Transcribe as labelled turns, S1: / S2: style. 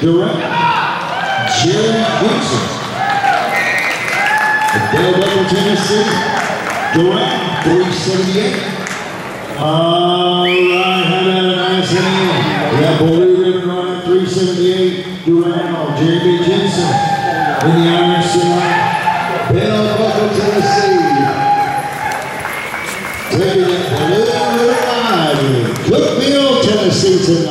S1: Direct, Jerry Wilson. Philadelphia, Tennessee, Doral, 378. All ah, right, how about a nice hand? Yeah, believe it or not, 378, Doral, or Jensen in the Iron Bill Philadelphia, Tennessee. Taking it a little, little live Cookeville, Tennessee tonight.